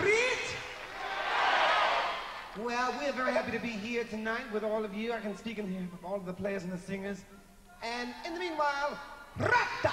great? Well, we're very happy to be here tonight with all of you. I can speak in here of all of the players and the singers. And in the meanwhile, Rasta!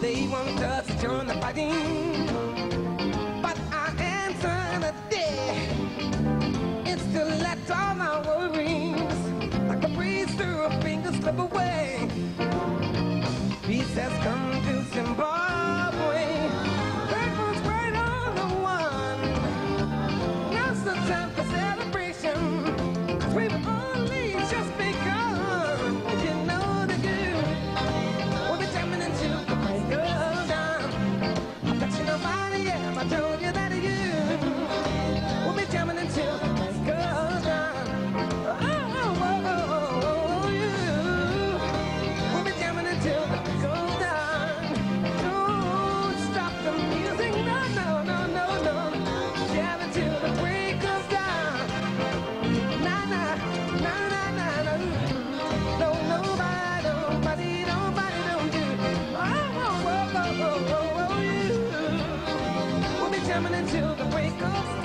They want us to join the fighting, but I answer trying to think. It's to let all my worries like a breeze through a finger slip away. until the break of